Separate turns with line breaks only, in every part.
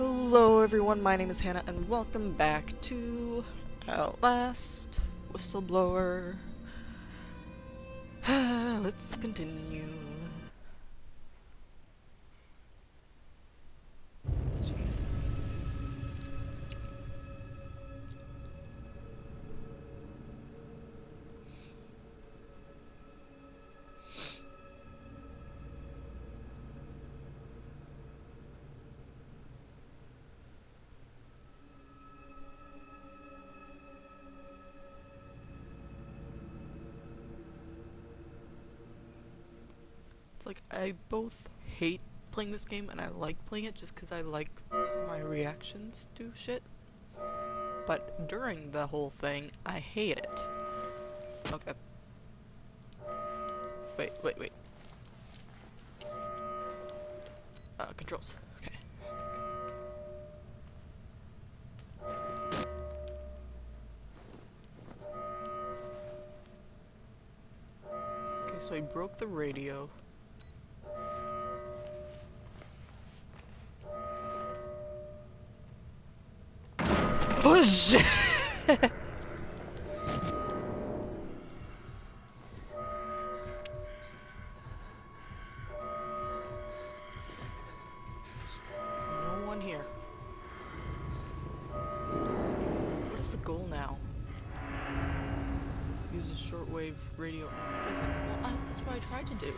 Hello everyone, my name is Hannah and welcome back to Outlast Whistleblower. Let's continue. I both hate playing this game and I like playing it just because I like my reactions to shit. But during the whole thing, I hate it. Okay. Wait, wait, wait. Uh, controls. Okay. Okay, so I broke the radio. Shit! no one here. What is the goal now? Use a shortwave radio in prison. Well, I, that's what I tried to do.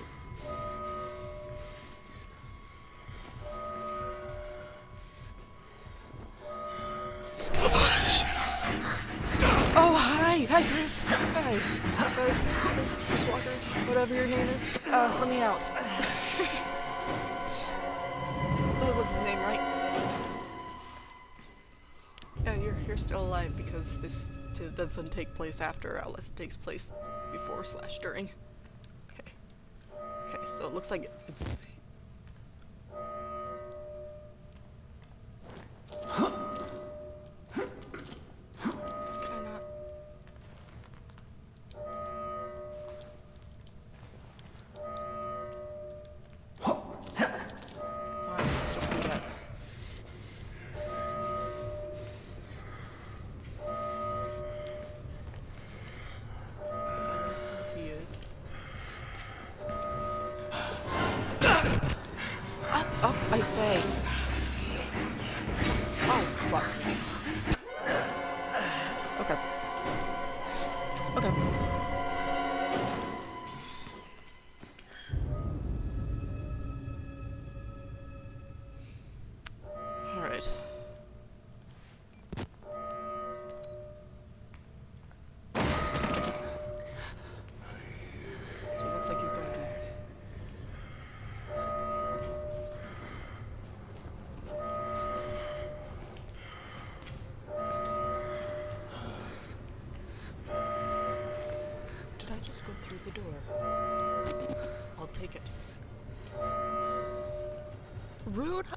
Chris, Chris Walker, whatever your name is. Uh, let me out. that was his name, right? Yeah, you're, you're still alive because this doesn't take place after unless It takes place before slash during. Okay. Okay, so it looks like it's...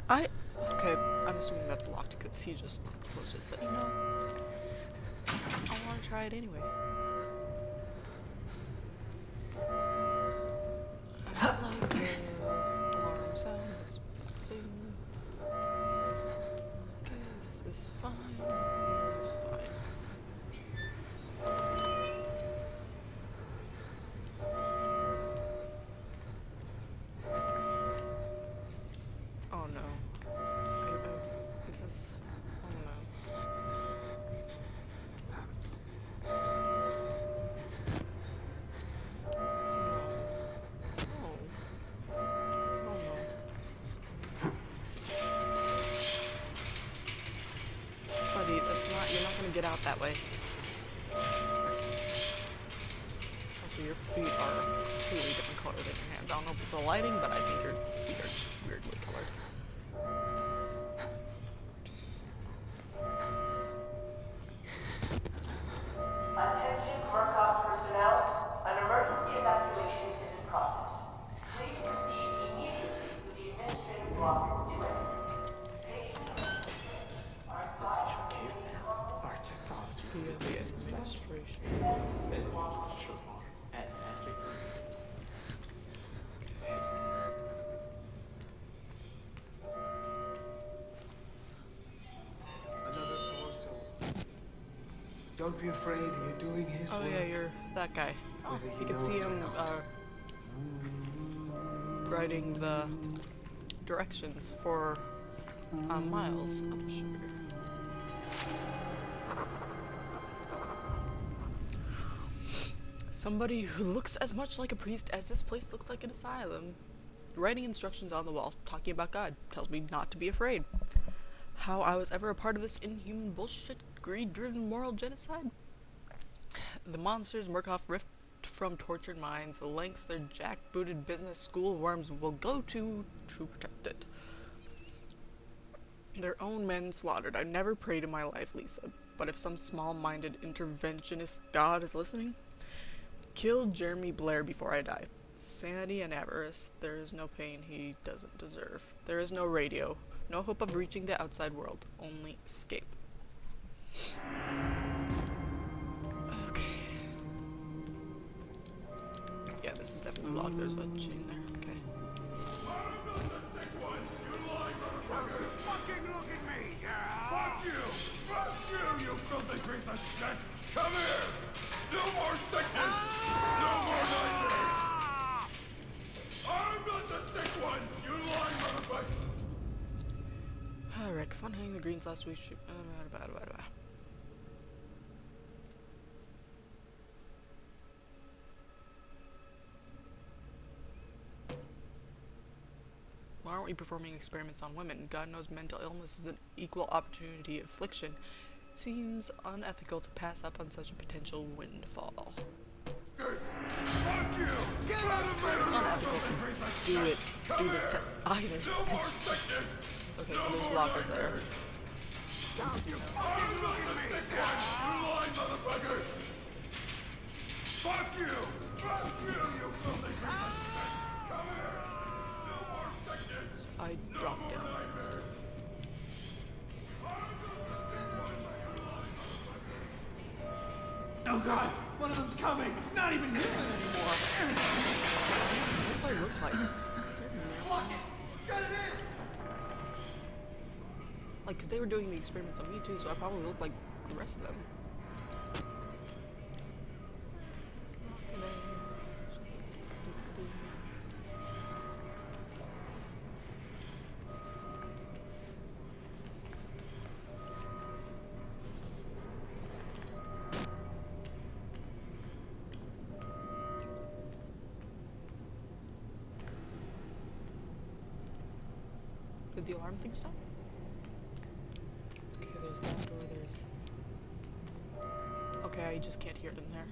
I. Okay, I'm assuming that's locked because he just closed it, but you know. I want to try it anyway. Don't
be afraid. You're doing his
Oh
work.
yeah, you're that guy. Oh, you
you
can see him uh, writing the directions for uh, Miles. I'm sure. Somebody who looks as much like a priest as this place looks like an asylum. Writing instructions on the wall, talking about God, tells me not to be afraid. How I was ever a part of this inhuman bullshit, greed-driven moral genocide? The monsters Murkoff ripped from tortured minds, the lengths their jackbooted business school worms will go to to protect it. Their own men slaughtered. I never prayed in my life, Lisa. But if some small-minded interventionist god is listening, kill Jeremy Blair before I die. Sanity and avarice. There is no pain he doesn't deserve. There is no radio. No hope of reaching the outside world. Only escape. Okay. Yeah, this is definitely locked. There's a chain there. Okay.
Fuck you! Fuck you, you filthy shit! Come here! No more sickness! No more nightmares! I'm not the sick one! You lying motherfucker!
Alright, fun hanging the greens last week. Uh, blah, blah, blah, blah. Aren't we performing experiments on women? God knows mental illness is an equal opportunity affliction. Seems unethical to pass up on such a potential windfall.
Yes. Fuck you! Get out of my room,
unethical to do it,
Come
do this to either
No more sickness!
Okay,
no
so there's lockers there.
nightmares. You fucking look me! You lying motherfuckers! Fuck you! Fuck you, you filthy piece
I dropped down. So.
Oh god! One of them's coming! It's not even human anymore!
What do I look like? Is there a male?
Shut it in!
Like, because they were doing the experiments on me too, so I probably look like the rest of them. Did the alarm thing stop? Okay, there's that door, there's... Okay, I just can't hear it in there.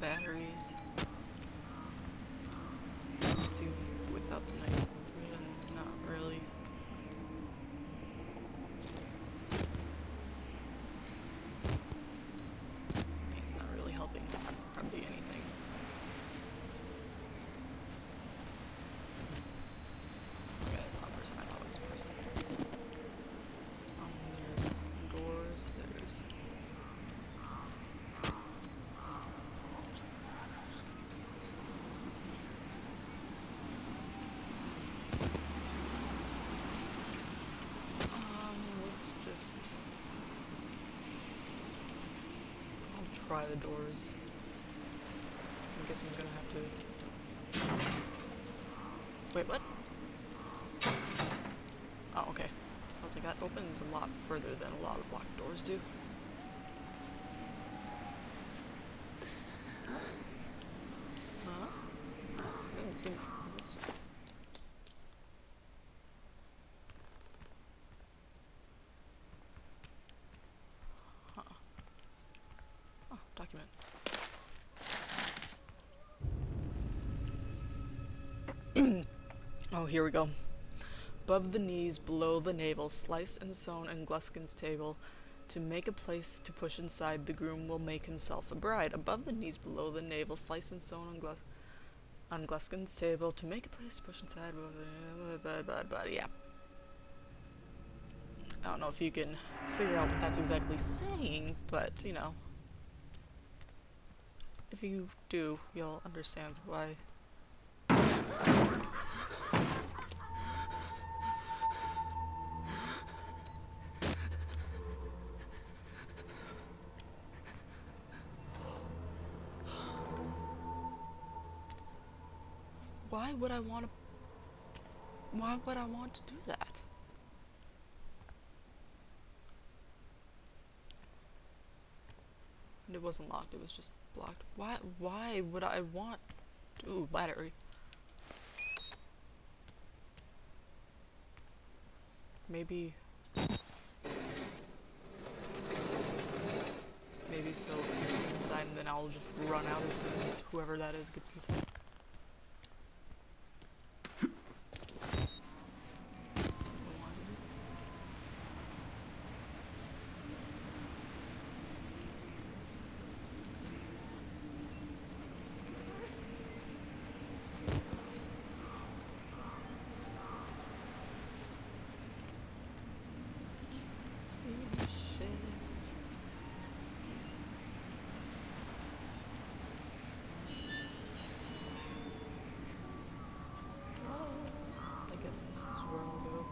Batteries. Let's see, without the night vision, not really. It's not really helping hardly anything. Okay, it's not a person. I thought it was a person. Um, there's doors. There's. Um, let's just. Try the doors. I guess I'm gonna have to. Wait, what? Oh, okay. I was like, that opens a lot further than a lot of locked doors do. Huh? Didn't seem. Was this? Huh. Oh, document. Oh, here we go. Above the knees, below the navel, sliced and sewn in Gluskin's table. To make a place to push inside, the groom will make himself a bride. Above the knees, below the navel, sliced and sewn on, on Gluskin's table. To make a place to push inside, but, but, but, yeah. I don't know if you can figure out what that's exactly saying, but, you know. If you do, you'll understand why. Why would I want to... Why would I want to do that? And it wasn't locked, it was just blocked. Why, why would I want... Ooh, battery. Maybe... Maybe so inside and then I'll just run out as soon as whoever that is gets inside. That's what I wanted to do. See the shit. I guess this is where I'll go.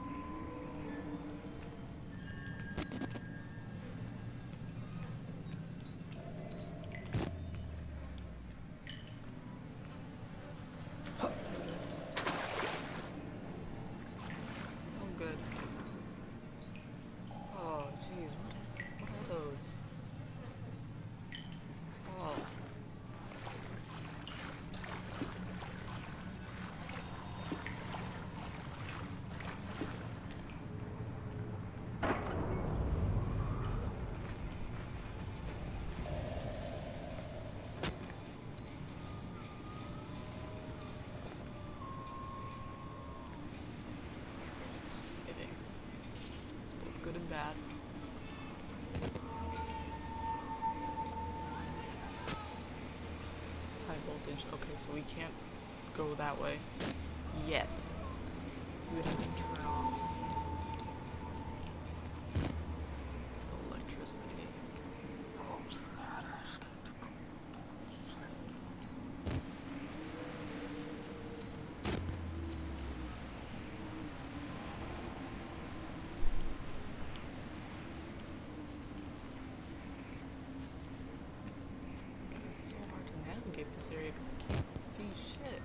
Oh, good. Oh, jeez, what is, what are those? Oh. Saving. It's both good and bad. High voltage. Okay, so we can't go that way yet. We would have to turn off electricity. God, it's so hard to navigate this area because I can't see shit.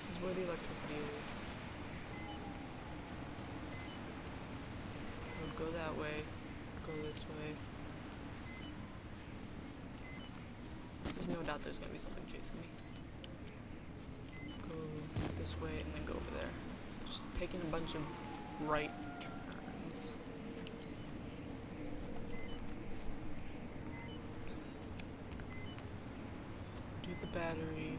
This is where the electricity is. Would go that way. Go this way. There's no doubt there's gonna be something chasing me. Go this way and then go over there. So just taking a bunch of right turns. Do the battery.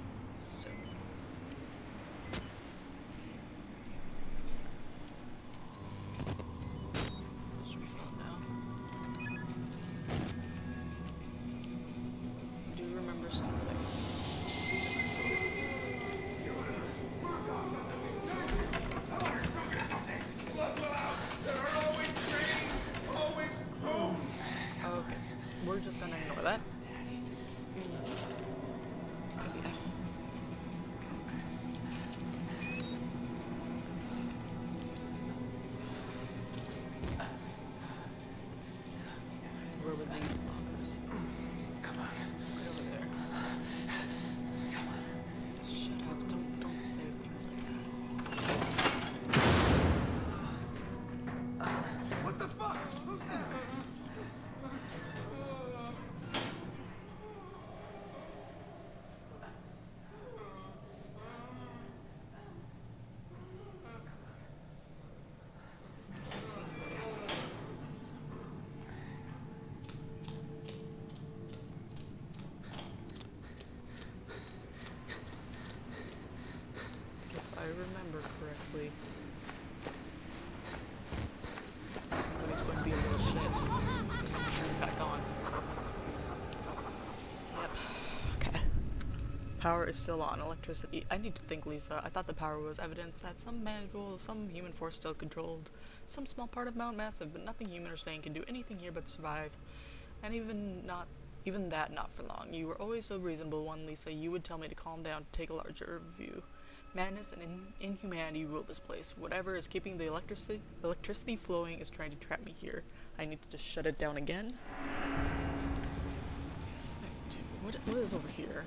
Somebody's going to be a little shit. Turn it back on. Yep. Okay. Power is still on. Electricity. I need to think, Lisa. I thought the power was evidence that some manageable, some human force still controlled some small part of Mount Massive, but nothing human or sane can do anything here but survive. And even not, even that not for long. You were always so reasonable one, Lisa. You would tell me to calm down, to take a larger view. Madness and in- inhumanity rule this place. Whatever is keeping the electricity electricity flowing is trying to trap me here. I need to just shut it down again. Yes, I do. What, what is over here?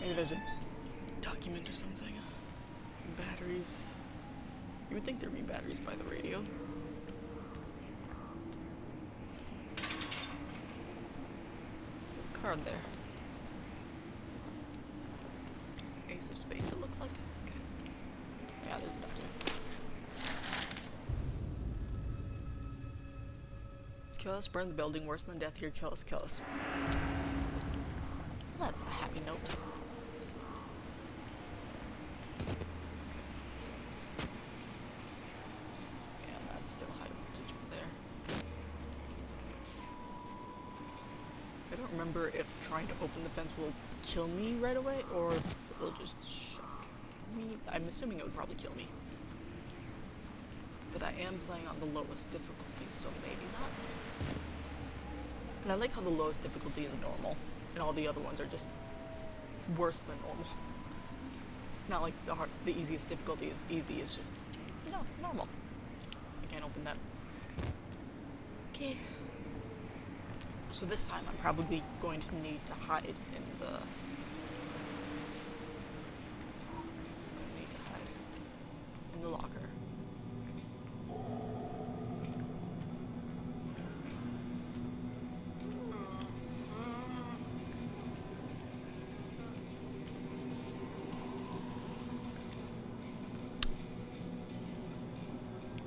Maybe there's a document or something. Batteries. You would think there'd be batteries by the radio. Card there. Ace of spades, it looks like. Okay. Yeah, there's a document. Kill us, burn the building, worse than death here, kill us, kill us. Well, that's a happy note. And that's still high voltage over there. I don't remember if trying to open the fence will kill me right away or if it'll just shock me. I'm assuming it would probably kill me. But I am playing on the lowest difficulty, so maybe not. And I like how the lowest difficulty is normal, and all the other ones are just worse than normal. It's not like the hard, the easiest difficulty is easy. It's just, you know, normal. I can't open that. Okay. So this time I'm probably going to need to hide in the. Need to hide in the locker.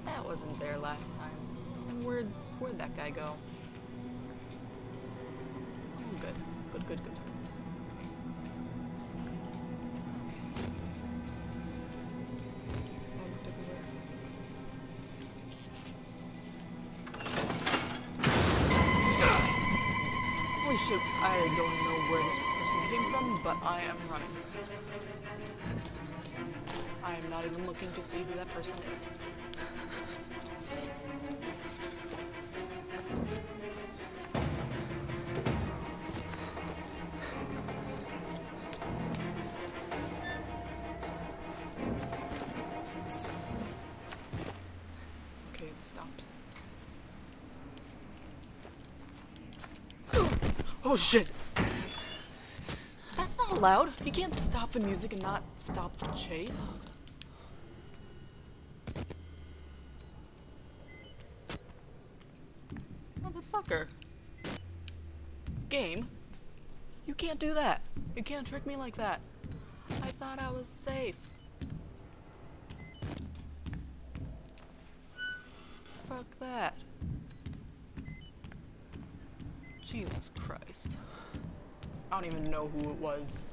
That wasn't there last but I am running. I am not even looking to see who that person is. Okay, it stopped. Oh shit! Allowed. You can't stop the music and not stop the chase. Motherfucker. Game. You can't do that. You can't trick me like that. I thought I was safe. Fuck that. Jesus Christ. I don't even know who it was.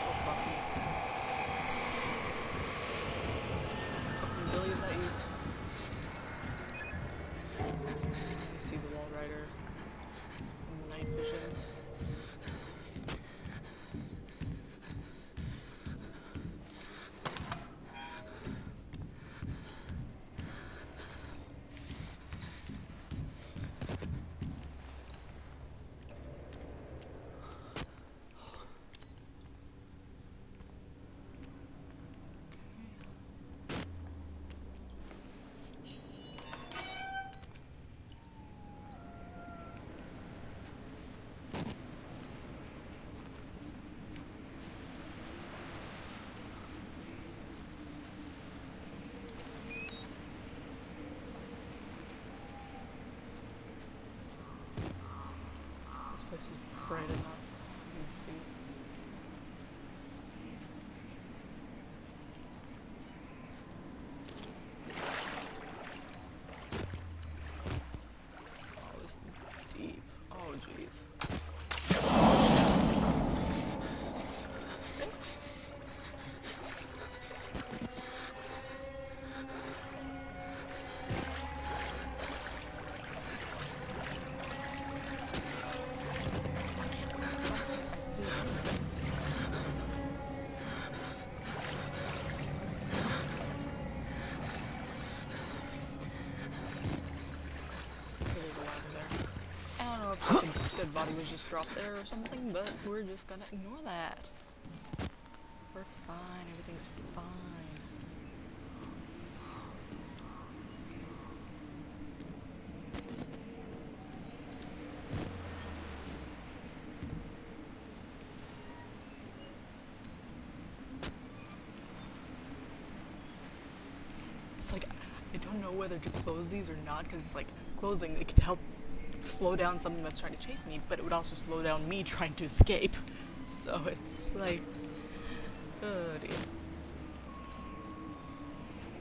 Oh fuck me. Fucking Billy, is that you? You see the Walrider in the night vision. This is bright enough. You can see. Dead body was just dropped there or something, but we're just gonna ignore that. We're fine, everything's fine. It's like, I don't know whether to close these or not, because like, closing, it could help slow down something that's trying to chase me, but it would also slow down me trying to escape. So it's like, oh dear.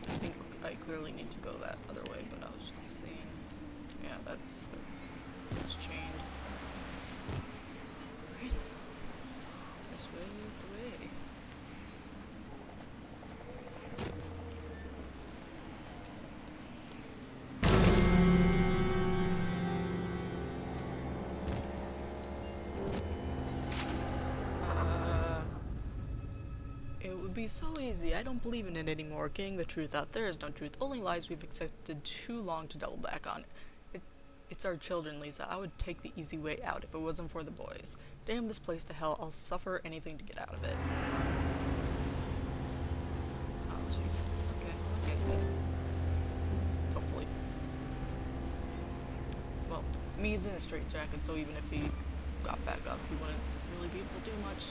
I think I clearly need to go that other way, but I was just seeing. Yeah, that's, that's chained. Right. This way is the way. Be so easy. I don't believe in it anymore. Getting the truth out. There is no truth. Only lies we've accepted too long to double back on. It, it's our children, Lisa. I would take the easy way out if it wasn't for the boys. Damn this place to hell. I'll suffer anything to get out of it. Oh, jeez. Okay. Okay. Hopefully. Well, in a straitjacket, so even if he got back up, he wouldn't really be able to do much.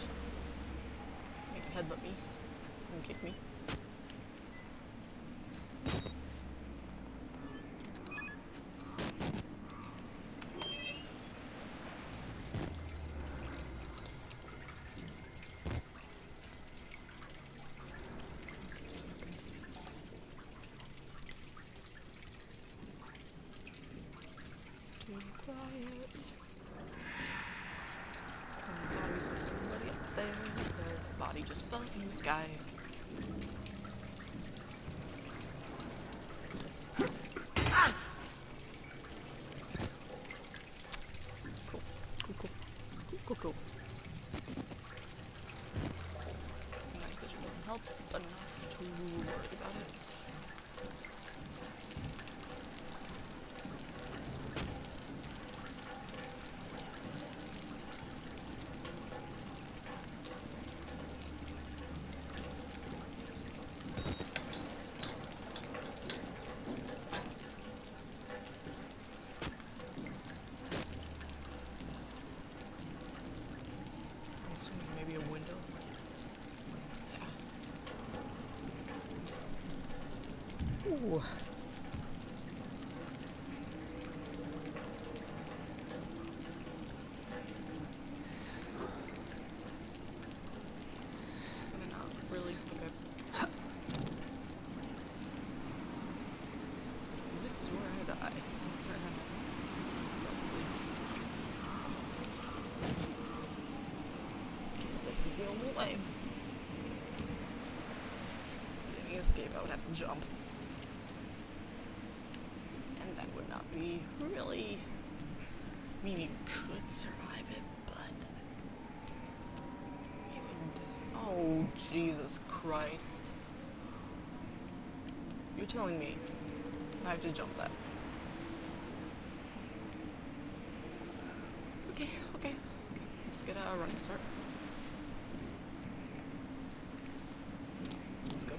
He can headbutt me and kick me. There's somebody up there. There's a body just fell in the sky. Cool. Cool, cool. Cool, cool, cool. Night vision doesn't help enough to worry about it. Ooh. Can I not really? Okay. This is where I die. Guess this is the only way. Any escape, I would have to jump. And that would not be really. I mean, you could survive it, but. Would. Oh, Jesus Christ. You're telling me I have to jump that. Okay, okay, okay. Let's get a running start. Let's go.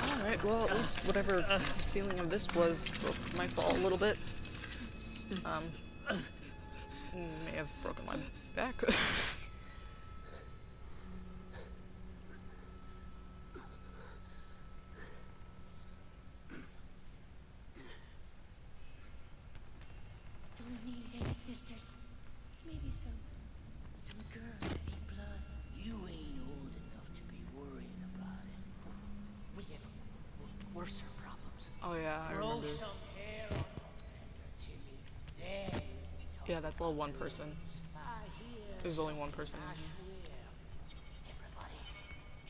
Alright, well, at least the ceiling of this was my fall a little bit. Um, may have broken my back.
Do we need any sisters? Maybe some, some girls that need blood.
You ain't old enough to be worrying about it. We have w- worser problems.
oh yeah, I remember.
some hair on your to me. Then
Yeah, that's all one person. There's only one person
I
in here.
swear. Everybody,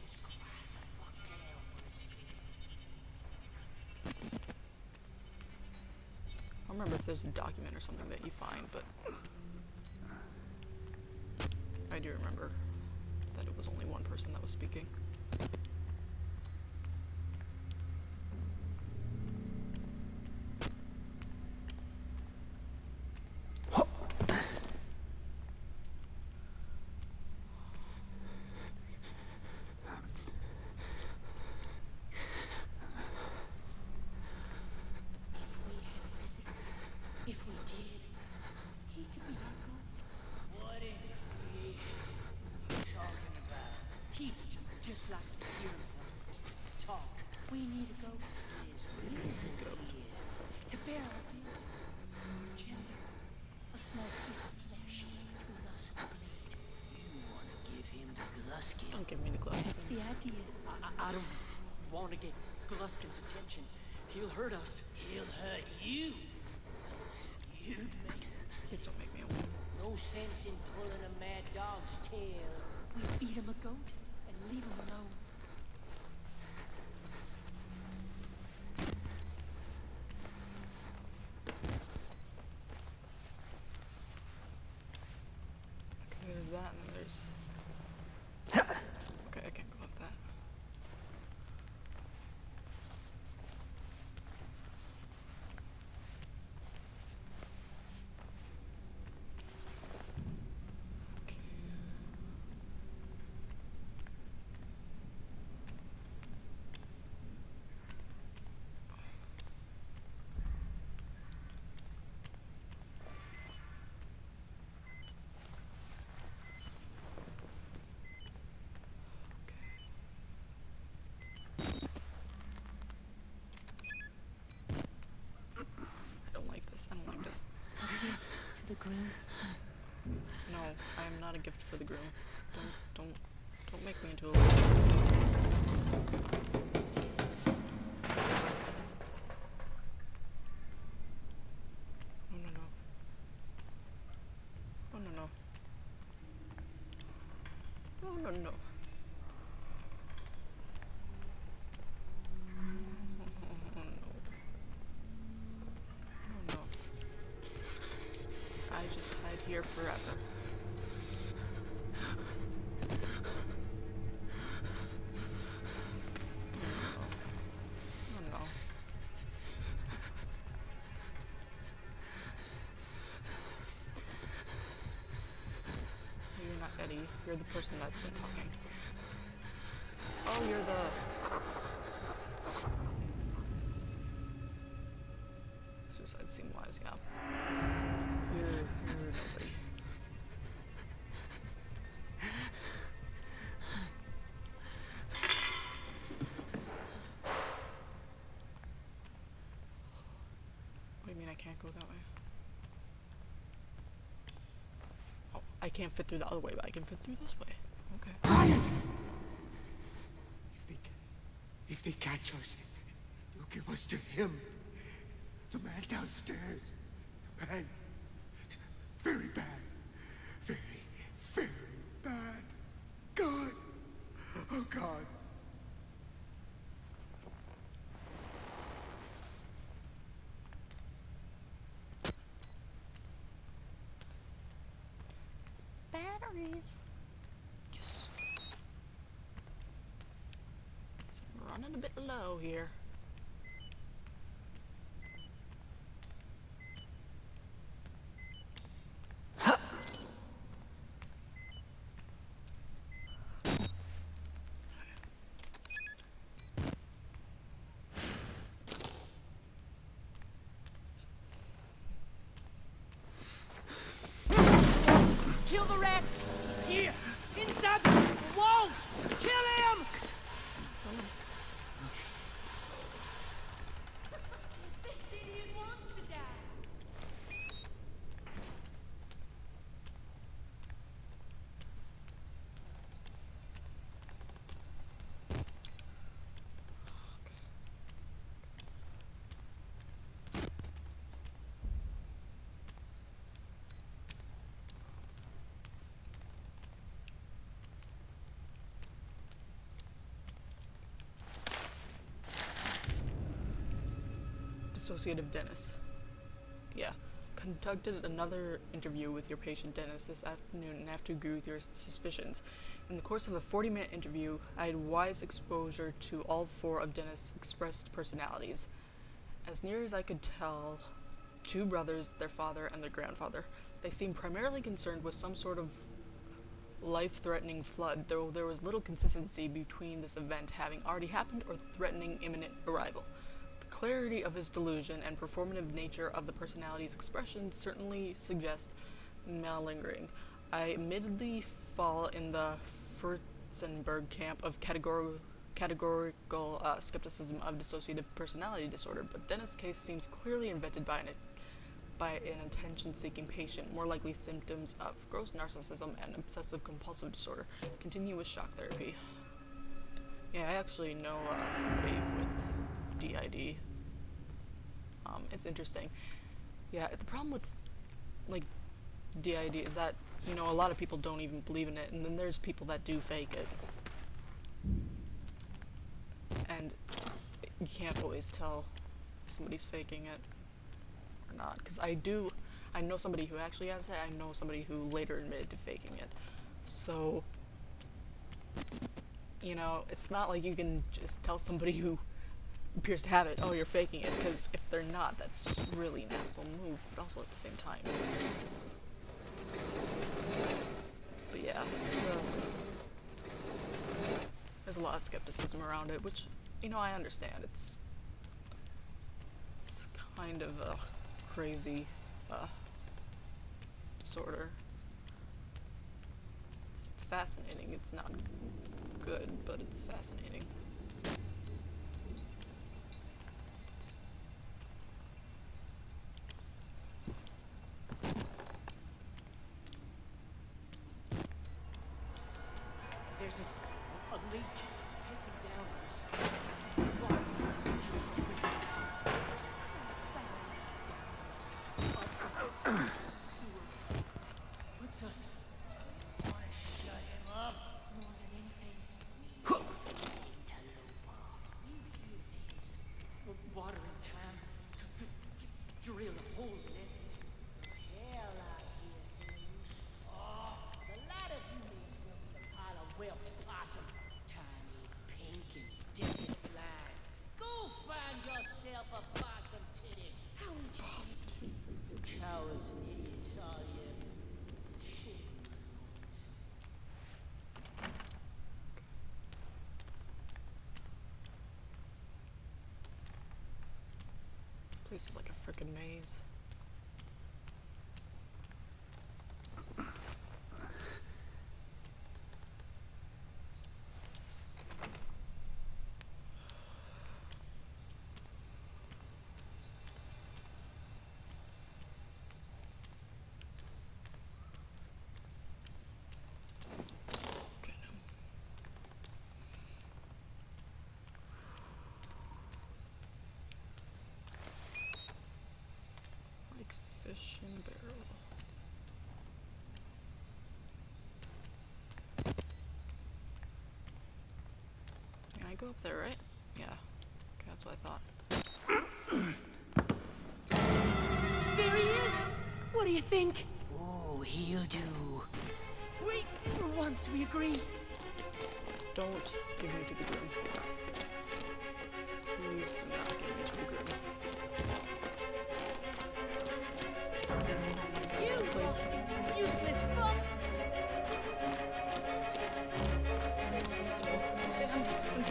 just quiet the fuck down for a second.
I don't remember if there's a document or something that you find, but I do remember that it was only one person that was speaking.
If we had physical, if we did, he could be our goat.
What in creation you talking about?
He j- just likes to hear himself talk. We need a goat
There's reason here.
to bear our guilt, our gender, a small piece of flesh between us and the blade.
You wanna give him the Gluskin?
Don't give me the gloves.
That's the idea.
I, I, don't want to get Gluskin's attention. He'll hurt us.
He'll hurt you. You make
Please don't make me a woman.
no sense in pulling a mad dog's tail.
We feed him a goat and leave him alone.
Okay, there's that, and there's. Okay, I can't go up that. Okay. I don't like this. I don't like this.
A gift for the groom.
No, I am not a gift for the groom. Don't, don't, don't make me into a. No, oh, no, no. Oh, no, no. Oh, no, no. Oh, no. Oh, no. I just hide here forever. Oh no. You're not Eddie. You're the person that's been talking. Oh, you're the. Can't fit through the other way, but I can fit through this way. Okay.
Quiet! If they, if they catch us, they'll give us to him. The man downstairs. The man. Very bad. Very, very bad. God. Oh, God.
Batteries. Yes. So I'm running a bit low here.
Kill the rats! He's here! Inside the walls! Kill him!
This idiot wants to die.
Dissociative Dennis. Yeah. Conducted another interview with your patient Dennis this afternoon and have to agree with your suspicions. In the course of a 40 minute interview, I had wise exposure to all four of Dennis' expressed personalities. As near as I could tell, two brothers, their father, and their grandfather. They seemed primarily concerned with some sort of life threatening flood, though there was little consistency between this event having already happened or threatening imminent arrival. Clarity of his delusion and performative nature of the personality's expression certainly suggest malingering. I admittedly fall in the Furstenberg camp of categor- categorical uh, skepticism of dissociative personality disorder, but Dennis' case seems clearly invented by an by an attention-seeking patient, more likely symptoms of gross narcissism and obsessive-compulsive disorder. Continue with shock therapy. Yeah, I actually know uh, somebody with DID. Um, it's interesting. Yeah, the problem with like DID is that you know a lot of people don't even believe in it, and then there's people that do fake it, and you can't always tell if somebody's faking it or not. Because I do, I know somebody who actually has it. I know somebody who later admitted to faking it. So, you know, it's not like you can just tell somebody who appears to have it, oh, you're faking it. Because if they're not, that's just really an asshole move. But also at the same time, but yeah, uh, there's a lot of skepticism around it, which you know I understand. It's it's kind of a crazy uh, disorder. It's, it's fascinating. It's not good, but it's fascinating.
There's a, a leak hissing down us. Water takes everything apart. Sewer puts us. Wanna shut him up?
More than anything, you hear things.
W- Water and time to, to, to drill a hole in it.
Hell, I hear things. Oh, the lot of you may as well be a pile of whelped possums. Time
place is like a freaking maze. Okay, now. Like fish in a barrel. Can I go up there, right? Yeah. Okay, that's what I thought.
There he is! What do you think?
Oh, he'll do.
Wait, for once we agree.
Don't give me to the groom. Please do not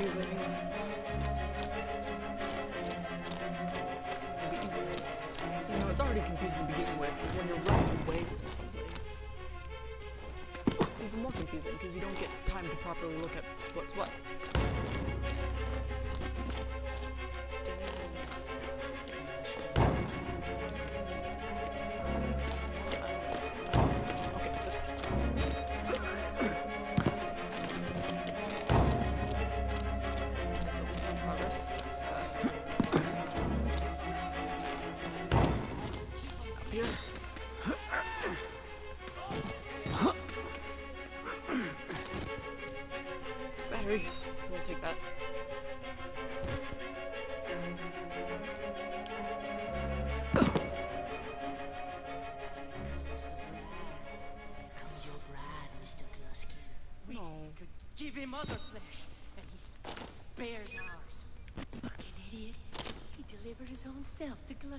confusing. You know, it's already confusing to begin with, but when you're running away from something, it's even more confusing because you don't get time to properly look at what's what.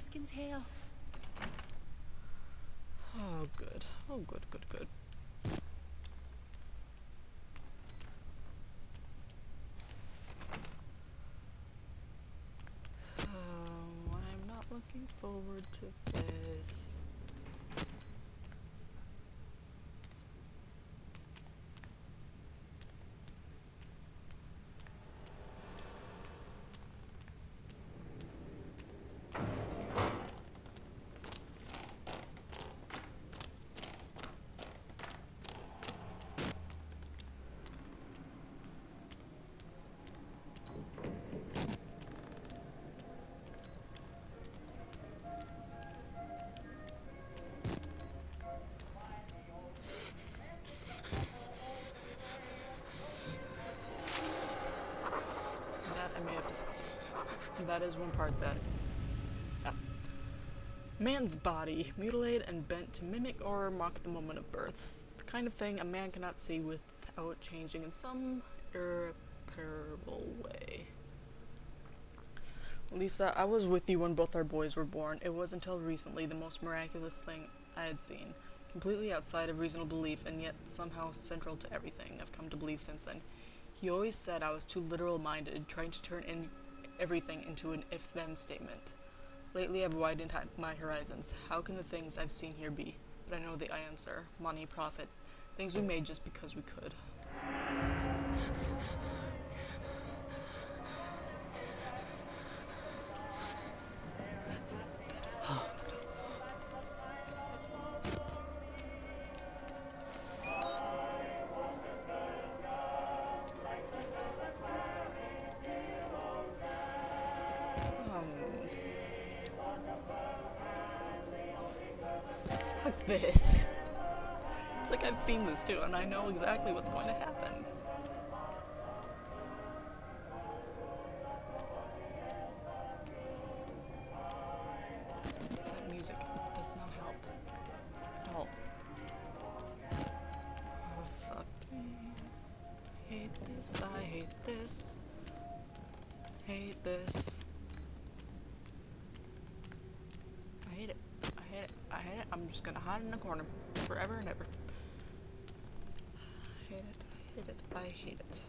Gluskin's hell.
Oh, good. Oh, good, good, good. Oh, I'm not looking forward to this. That is one part that. Yeah. Man's body, mutilated and bent to mimic or mock the moment of birth. The kind of thing a man cannot see without changing in some irreparable way. Lisa, I was with you when both our boys were born. It was until recently the most miraculous thing I had seen. Completely outside of reasonable belief, and yet somehow central to everything I've come to believe since then. He always said I was too literal minded, trying to turn in everything into an if then statement. Lately, I've widened my horizons. How can the things I've seen here be? But I know the answer money, profit, things we made just because we could. This too, and I know exactly what's going to happen. That music does not help at all. Oh, fuck me. Hate this, I hate this. Hate this. I hate it. I hate it. I hate it. I'm just gonna hide in a corner forever and ever. I hate it. I hate it. I hate it.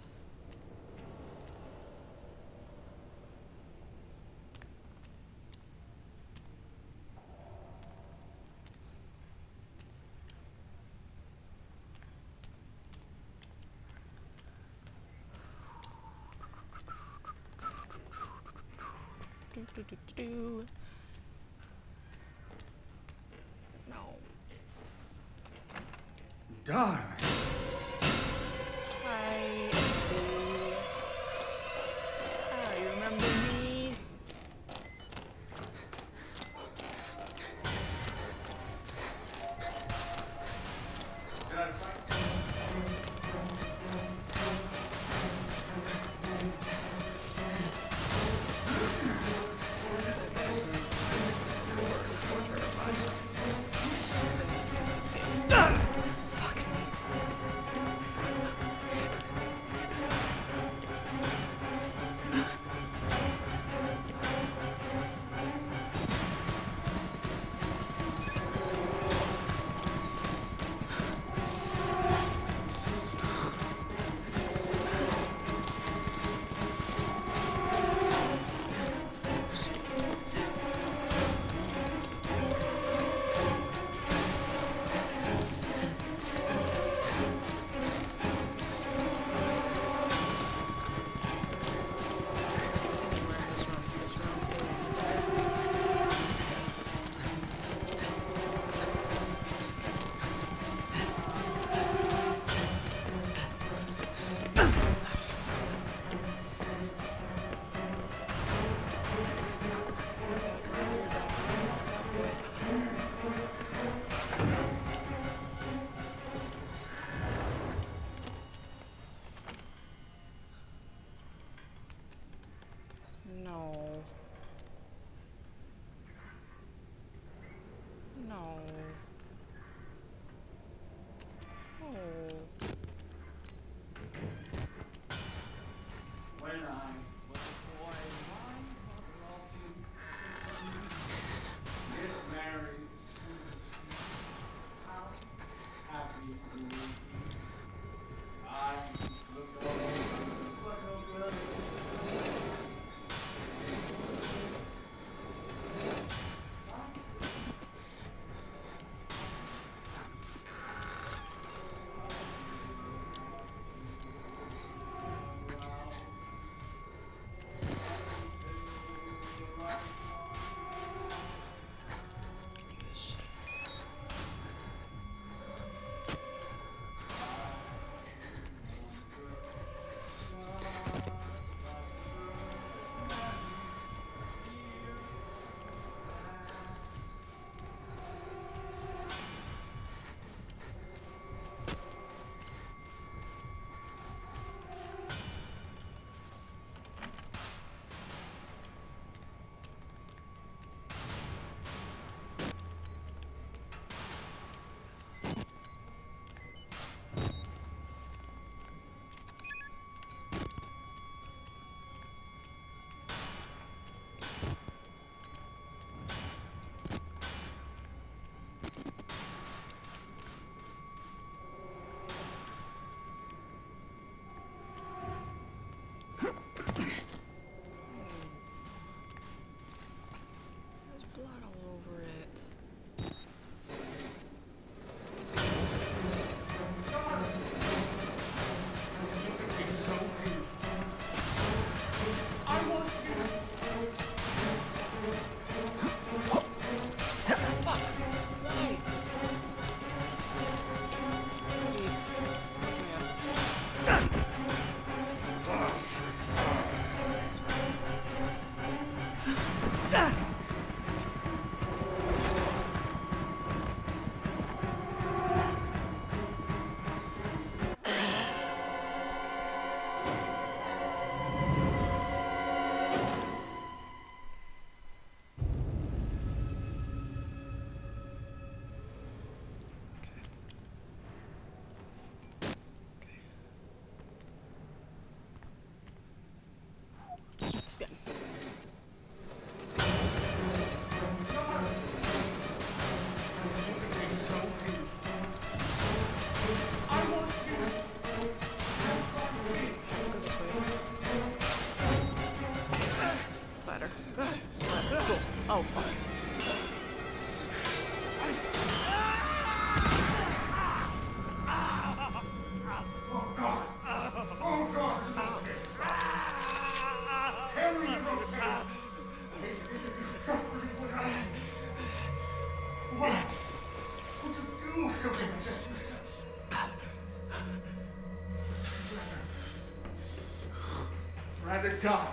Die,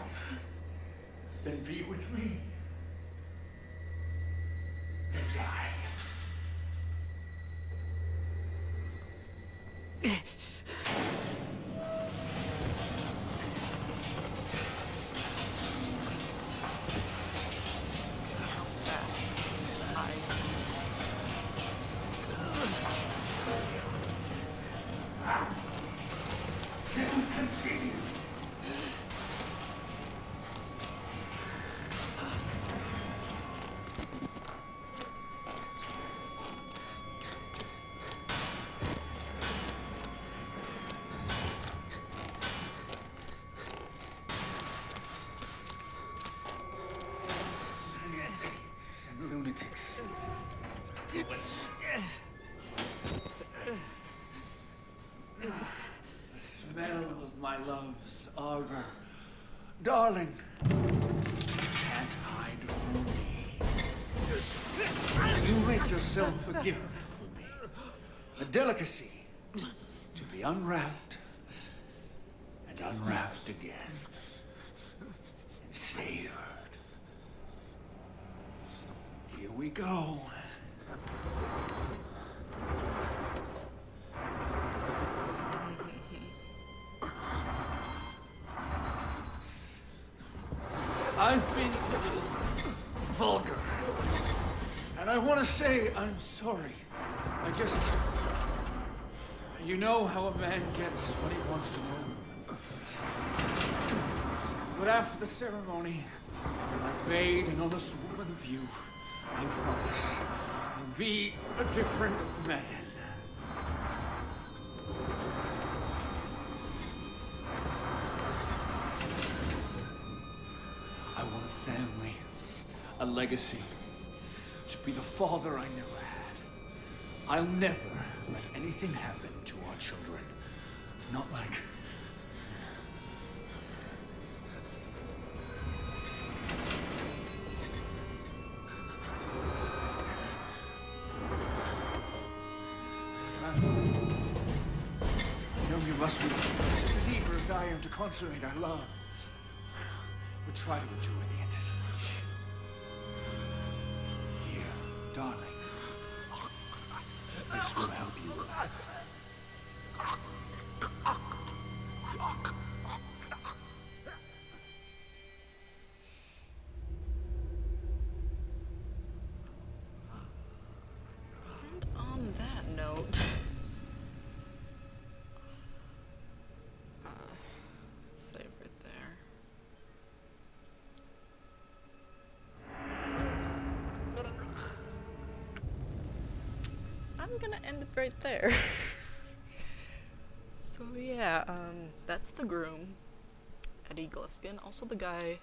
Darling, can't hide from me. You make yourself a gift for me. A delicacy to be unwrapped and unwrapped again. And savored. Here we go. I've been a little vulgar. And I want to say I'm sorry. I just. You know how a man gets when he wants to know. But after the ceremony, I've made an honest woman of you. I promise. I'll be a different man. I want a family, a legacy, to be the father I never had. I'll never let anything happen to our children. Not like. I know you must be as eager as I am to consummate our love. But try to enjoy the anticipation.
I'm gonna end it right there. so yeah, um, that's the groom, Eddie Gluskin, also the guy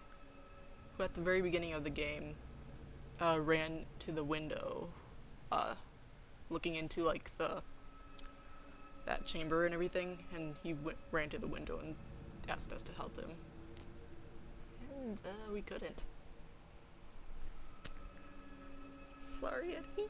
who at the very beginning of the game uh, ran to the window, uh, looking into like the that chamber and everything, and he went, ran to the window and asked us to help him, and uh, we couldn't. Sorry, Eddie.